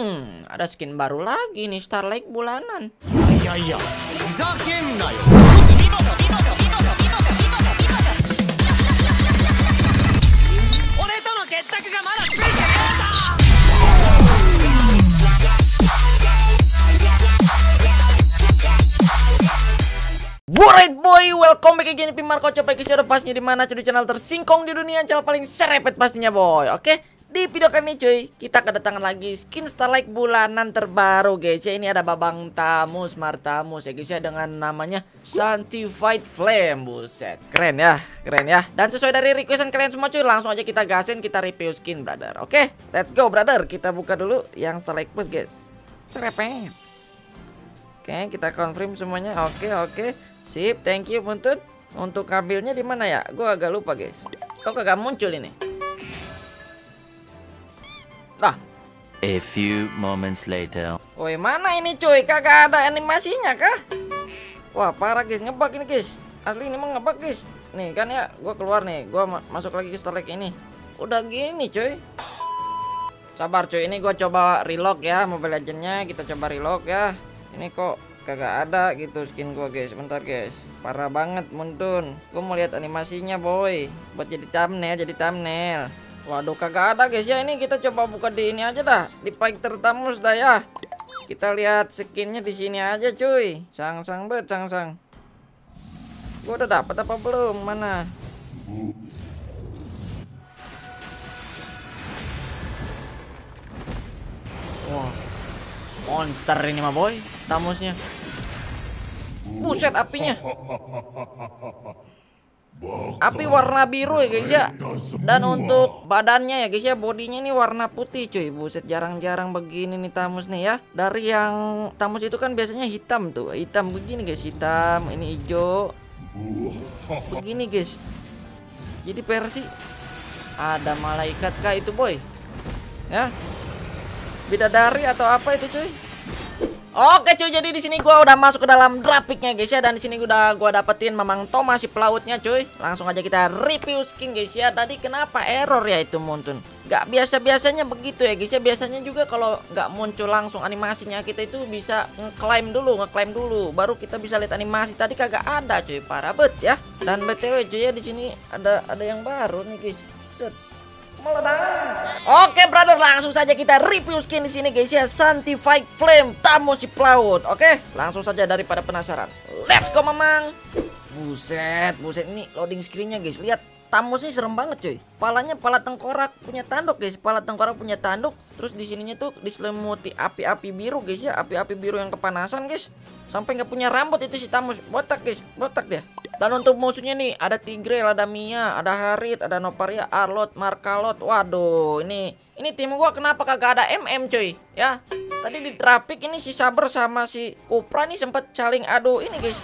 Hmm, ada skin baru lagi nih Starlight bulanan. Iya iya. Alright boy, welcome back again di Pimarko Coba kisah pastinya di mana channel tersingkong di dunia, channel paling serepet pastinya boy. Oke di video kali ini cuy, kita kedatangan lagi skin Starlight bulanan terbaru guys. Ya ini ada Babang Tamus, Martamus ya guys ya dengan namanya Sanctified Flame. Buset, keren ya, keren ya. Dan sesuai dari requestan kalian semua cuy, langsung aja kita gasin kita review skin brother. Oke, let's go brother. Kita buka dulu yang Starlight Plus guys. Serepet. Oke, kita confirm semuanya. Oke, oke. Sip, thank you Buntut. Untuk ambilnya di mana ya? Gua agak lupa, guys. Kok kagak muncul ini? Lah, A few moments later. woi mana ini cuy? Kagak ada animasinya kah? Wah, parah guys, ngebug ini guys. Asli ini mah ngebug guys. Nih kan ya, gua keluar nih, gua ma- masuk lagi ke Starlink ini. Udah gini cuy. Sabar cuy, ini gua coba reload ya Mobile Legends-nya, kita coba reload ya. Ini kok kagak ada gitu skin gua guys. Bentar guys. Parah banget Muntun. Gua mau lihat animasinya boy. Buat jadi thumbnail, jadi thumbnail. Waduh kagak ada guys ya. Ini kita coba buka di ini aja dah. Di fighter tamus dah ya. Kita lihat skinnya di sini aja cuy. Sang sang bet sang sang. Gua udah dapat apa belum? Mana? Wah. Monster ini mah boy, tamusnya. Buset apinya. Api warna biru ya guys ya. Dan untuk badannya ya guys ya, bodinya ini warna putih cuy. Buset jarang-jarang begini nih tamus nih ya. Dari yang tamus itu kan biasanya hitam tuh. Hitam begini guys, hitam, ini hijau. Begini guys. Jadi versi ada malaikat kah itu boy? Ya, bidadari atau apa itu cuy? Oke cuy, jadi di sini gua udah masuk ke dalam grafiknya guys ya dan di sini udah gua dapetin Mamang Thomas si pelautnya cuy. Langsung aja kita review skin guys ya. Tadi kenapa error ya itu Muntun? Gak biasa-biasanya begitu ya guys ya. Biasanya juga kalau nggak muncul langsung animasinya kita itu bisa ngeklaim dulu, ngeklaim dulu baru kita bisa lihat animasi. Tadi kagak ada cuy, parah bet ya. Dan BTW cuy ya di sini ada ada yang baru nih guys. Meledak. Oke, brother, langsung saja kita review skin di sini guys ya. Sanctified Flame Tamu si Pelaut. Oke, langsung saja daripada penasaran. Let's go, Mamang. Buset, buset ini loading screennya guys. Lihat Tamus ini serem banget cuy. Palanya pala tengkorak punya tanduk guys. Pala tengkorak punya tanduk. Terus di sininya tuh diselimuti api-api biru guys ya. Api-api biru yang kepanasan guys. Sampai nggak punya rambut itu si Tamus. Botak guys, botak dia. Dan untuk musuhnya nih ada Tigreal, ada Mia, ada Harit, ada Noparia, Arlot, Markalot. Waduh, ini ini tim gua kenapa kagak ada MM cuy? Ya. Tadi di traffic ini si Saber sama si Kupra nih sempat saling adu ini guys.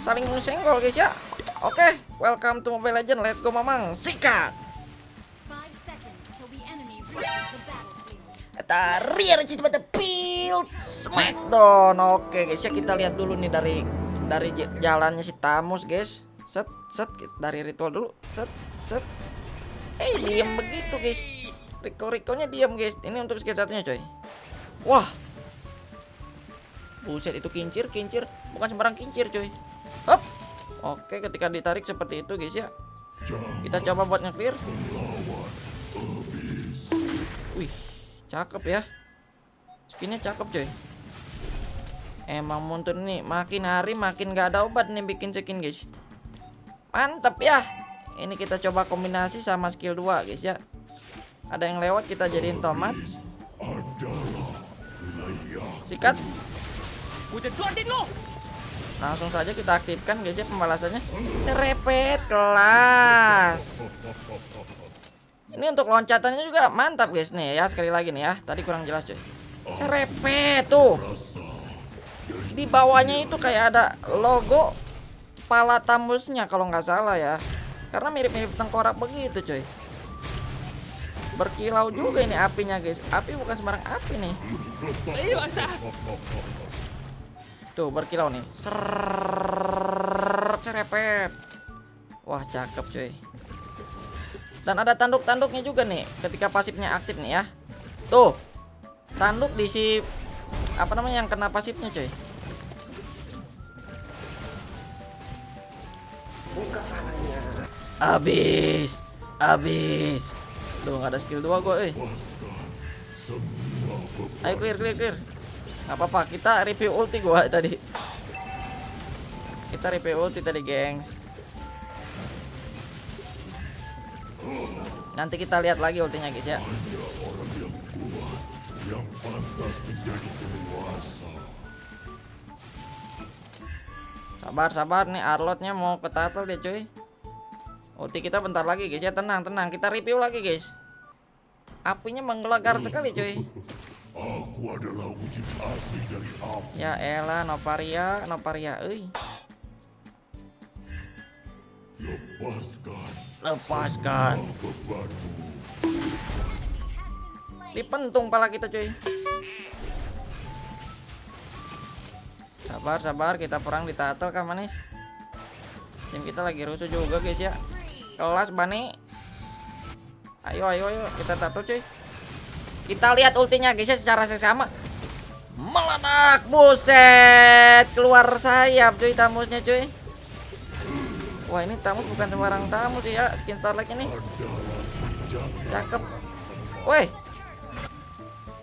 Saling senggol guys ya. Oke, welcome to Mobile Legend. Let's go Mamang. Sikat. Rear cheese battlefield Smackdown. Oke guys ya kita lihat dulu nih dari dari jalannya si Tamus guys. Set set dari ritual dulu. Set set. Eh diam begitu guys. Riko Rikonya diam guys. Ini untuk skill satunya coy. Wah. Buset itu kincir kincir bukan sembarang kincir coy. Hop. Oke ketika ditarik seperti itu guys ya. Kita coba buat nge-clear. Wih, cakep ya. Skinnya cakep coy. Emang muntun nih, makin hari makin gak ada obat nih bikin skin guys. Mantap ya. Ini kita coba kombinasi sama skill 2 guys ya. Ada yang lewat kita jadiin tomat. Sikat. Langsung saja kita aktifkan guys ya pembalasannya. Serepet kelas. Ini untuk loncatannya juga mantap guys nih ya sekali lagi nih ya. Tadi kurang jelas cuy. Serepet tuh. Di bawahnya itu kayak ada logo pala tambusnya kalau nggak salah ya. Karena mirip-mirip tengkorak begitu cuy. Berkilau juga ini apinya guys. Api bukan sembarang api nih. Tuh berkilau nih. Ser cerepet. Wah cakep cuy. Dan ada tanduk-tanduknya juga nih ketika pasifnya aktif nih ya. Tuh. tanduk di si apa namanya yang kena pasifnya coy? Buka tangannya. abis abis Duh nggak ada skill 2 gue eh. Ayo clear clear clear. Nggak apa-apa kita review ulti gua tadi. Kita review ulti tadi gengs. Nanti kita lihat lagi ultinya guys ya sabar sabar. Nih Arlotnya mau ke turtle deh cuy. Ulti kita bentar lagi guys. Ya tenang tenang. Kita review lagi guys. Apinya menggelegar sekali cuy. Aku adalah wujud asli dari api. ya elah Noparia Noparia euy. Lepaskan. Lepaskan. Bebanmu. Dipentung pala kita cuy. Sabar sabar kita perang di turtle kah manis? Tim kita lagi rusuh juga guys ya. Kelas bani. Ayo ayo ayo kita turtle cuy. Kita lihat ultinya guys ya secara seksama. Meledak buset. Keluar sayap cuy tamusnya cuy. Wah ini tamus bukan sembarang tamus ya. Skin starlight ini. Cakep. Woi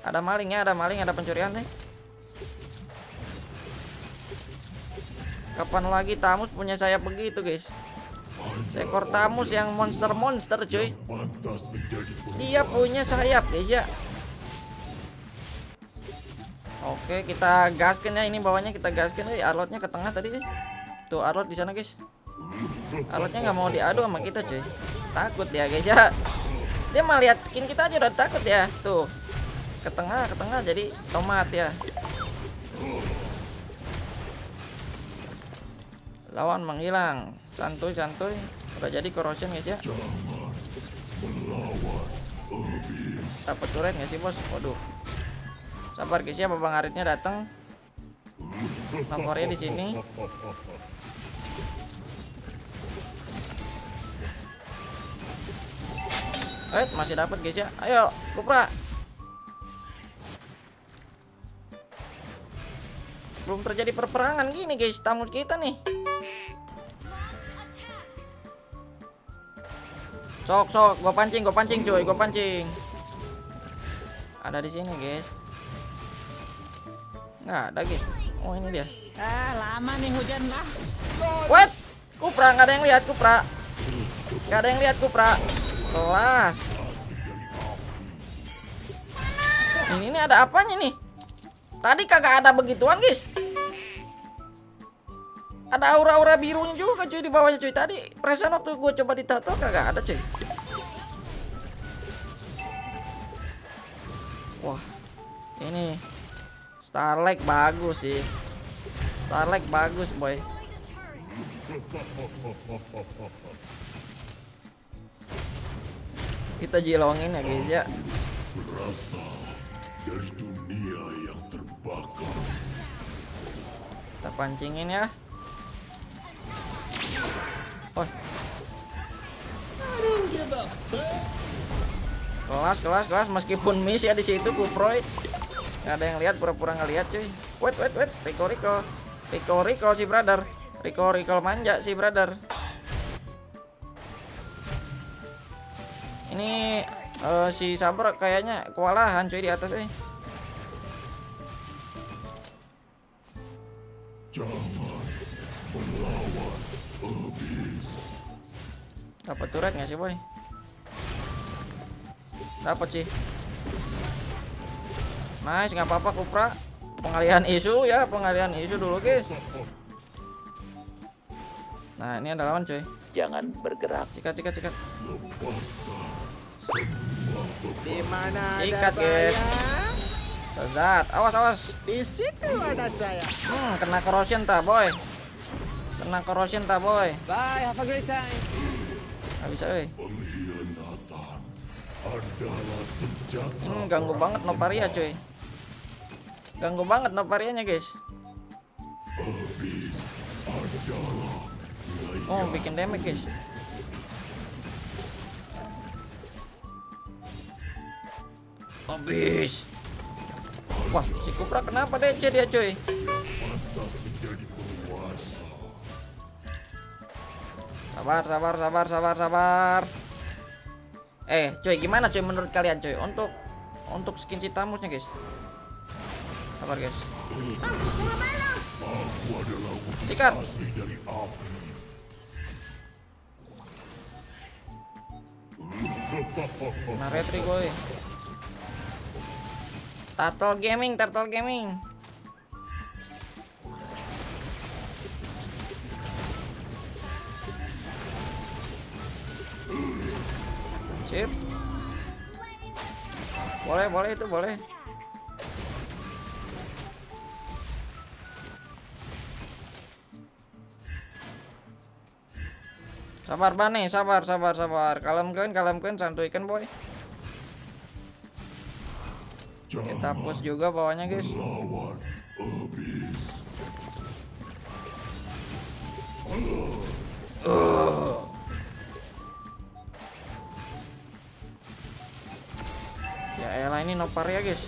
ada maling ya ada maling ada pencurian nih. Kapan lagi tamus punya sayap begitu guys? Seekor tamus yang monster-monster cuy. Dia punya sayap guys ya. Oke kita gaskan ya. Ini bawahnya kita gaskan eh Arlotnya ke tengah tadi eh. Tuh Arlot di sana guys. Arlotnya nggak mau diadu sama kita cuy. Takut ya guys ya. Dia mah lihat skin kita aja udah takut ya. Tuh ke tengah ke tengah jadi tomat ya. Lawan menghilang. Santuy santuy Udah jadi corrosion guys ya. Dapat turret nggak sih bos? Waduh. Sabar guys ya. Babang Aritnya datang Nomornya di sini. Eh masih dapat guys ya. Ayo Kupra Belum terjadi perperangan gini guys Tamus kita nih Sok sok gua pancing gua pancing cuy gua pancing Ada di sini guys Nggak ada guys Oh ini dia Ah, lama nih hujan lah. What? Kupra nggak ada yang lihat Kupra. Nggak ada yang lihat Kupra. Kelas. Ini ini ada apanya nih? Tadi kagak ada begituan guys. Ada aura-aura birunya juga cuy di bawahnya cuy. Tadi perasaan waktu gue coba ditato kagak ada cuy. Wah, ini Starlight bagus sih. Starlight bagus boy. Kita jilongin ya guys ya. berasal dari dunia. Kita pancingin ya. Oh. Kelas, kelas, kelas. Meskipun miss ya di situ Kuproy. Gak ada yang lihat, pura-pura nggak lihat cuy. Wait, wait, wait. Rico, Rico. Rico, Rico si brother. Rico, Rico manja si brother. Ini eh, si Sabar kayaknya kewalahan cuy di atas eh. Dapat turret nggak sih boy? Dapat sih. Nice, nggak apa-apa Kupra. Pengalihan isu ya, pengalihan isu dulu guys. Nah ini ada lawan cuy. Jangan bergerak. Sikat, sikat, sikat. Di mana ada Sikat guys. Sezat, awas, awas. Di situ ada saya. Hmm, kena corrosion tak boy? Kena corrosion tak boy? Bye, have a great time. Gak bisa eh. Senjata Hmm, ganggu banget Noparia cuy. Ganggu banget Noparianya guys. Oh, bikin damage guys. Habis. Wah, si Kupra kenapa DC dia, cuy? Sabar, sabar, sabar, sabar, sabar. Eh, cuy, gimana cuy menurut kalian, cuy? Untuk untuk skin Citamusnya, guys. Sabar, guys. Sikat. Nah, retri gue. Turtle Gaming, Turtle Gaming. Sip. Boleh, boleh itu boleh. Sabar Bani, sabar, sabar, sabar. Kalem kan, kalem kan, santuy kan boy. Kita push juga bawahnya guys. Ya elah ini nopar ya guys.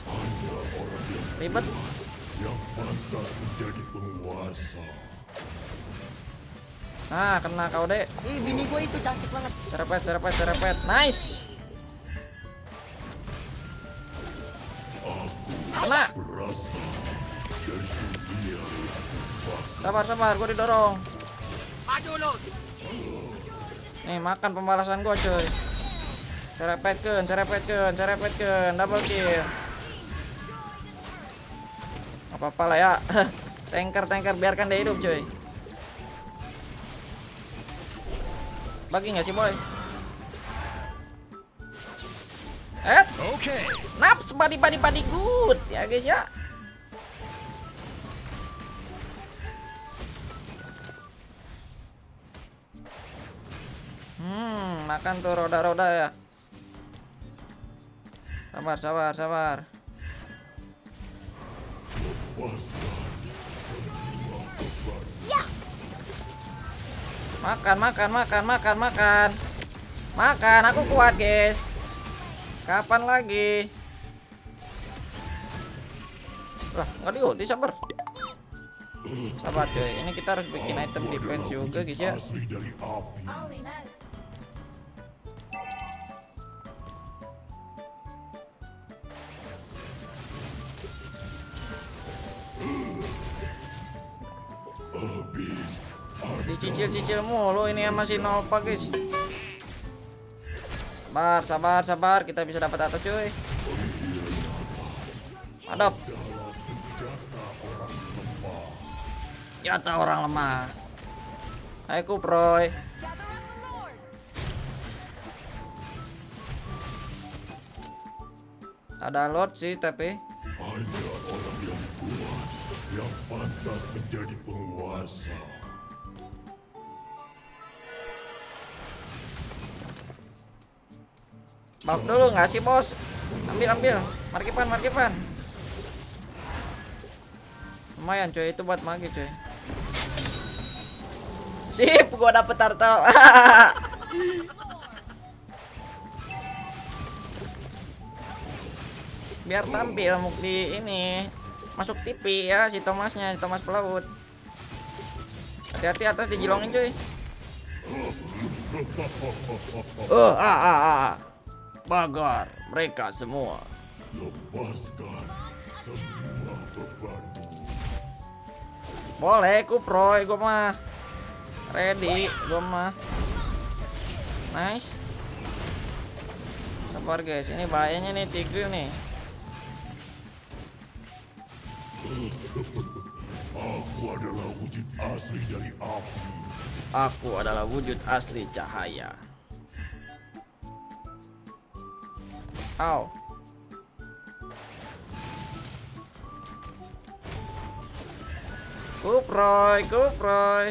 Ribet. Yang pantas menjadi penguasa. Nah, kena kau dek. Ih, bini gue itu cantik banget. Cerepet, cerepet, cerepet. Nice. Kena. Sabar, sabar. Gue didorong. Nih, makan pembalasan gue cuy. Cerepetkeun, cerepetkeun, cerepetkeun. Double kill. Apa-apa lah ya. tanker, tanker. Biarkan dia hidup cuy. Bagi nggak sih boy? Eh, Okay. naps body body body good ya guys ya. Hmm, makan tuh roda-roda ya. Sabar, sabar, sabar. Makan, makan, makan, makan, makan. Makan, aku kuat, guys. Kapan lagi? Lah, nggak di ulti, sabar. Sabar, cuy. Ini kita harus bikin item defense juga, guys ya. Dicicil-cicil mulu ini ya masih Nova, guys. Sabar, sabar, sabar. Kita bisa dapat atas, cuy. Madop. Jatah orang lemah. Ayo Kuproy. Ada lot sih tapi Hanya orang yang kuat yang pantas menjadi penguasa. Buff dulu nggak sih bos? Ambil ambil. Markipan markipan. Lumayan cuy itu buat magi cuy. Sip, gua dapet turtle. Biar tampil muk di ini masuk TV ya si Thomasnya, si Thomas pelaut. Hati-hati atas dijilongin cuy. Oh, ah, ah, ah. Bagar mereka semua. Lepaskan semua bebanmu. Boleh, kuproy, gua mah. Ready, gua mah. Nice. Sabar guys, ini bahayanya nih Tigreal nih. Aku adalah wujud asli dari api. Aku adalah wujud asli cahaya. Au. Kuproy, kuproy.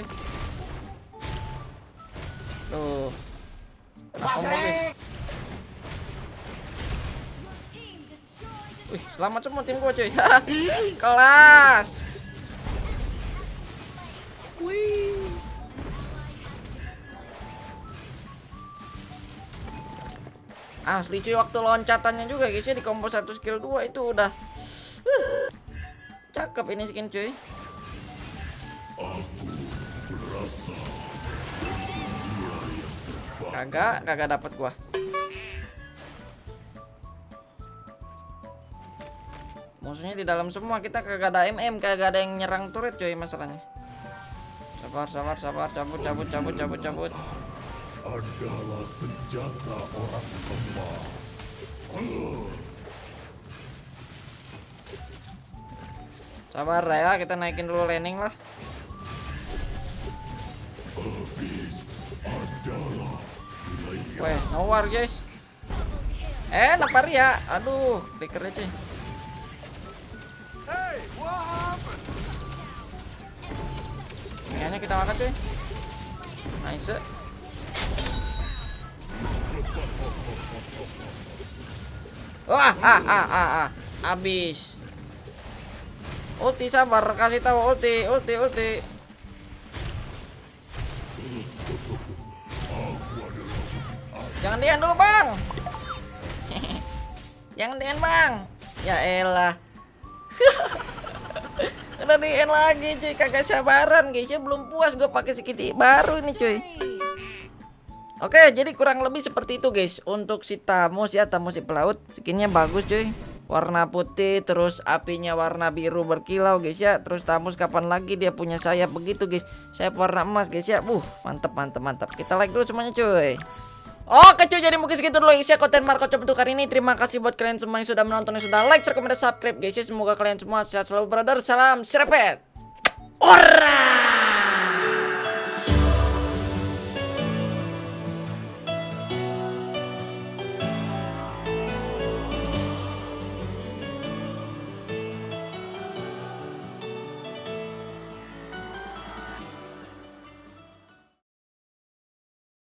Tuh. Kena combo, guys. Wih, selamat semua tim gua cuy. Kelas. Asli cuy waktu loncatannya juga guys ya di combo 1 skill 2 itu udah Cakep ini skin cuy. Kagak, kagak dapat gua. Musuhnya di dalam semua, kita kagak ada MM, kagak ada yang nyerang turret cuy masalahnya. Sabar, sabar, sabar, cabut, cabut, cabut, cabut, cabut. Adalah senjata orang lemah. Sabar ya, kita naikin dulu landing lah. Weh, no war guys. Eh, napar ya. Aduh, flickernya cuy. Kayaknya kita makan cuy. Nice. Wah, ah, ah, ah, ah. Abis. Ulti sabar, kasih tahu ulti, ulti, ulti. Jangan dian dulu, Bang. Jangan dian, Bang. Ya elah. Udah dian lagi, cuy. Kagak sabaran, guys. Ya belum puas gue pakai sekiti baru ini, cuy. Oke, jadi kurang lebih seperti itu guys. Untuk si Tamus ya, Tamus si pelaut Skinnya bagus cuy. Warna putih, terus apinya warna biru berkilau guys ya. Terus Tamus kapan lagi dia punya sayap begitu guys? Sayap warna emas guys ya. Uh, mantep, mantep, mantep. Kita like dulu semuanya cuy. Oke cuy, jadi mungkin segitu dulu isi konten Marco Cop untuk hari ini. Terima kasih buat kalian semua yang sudah menonton, yang sudah like, share, komen, dan subscribe guys ya. Semoga kalian semua sehat selalu brother. Salam serepet. Ora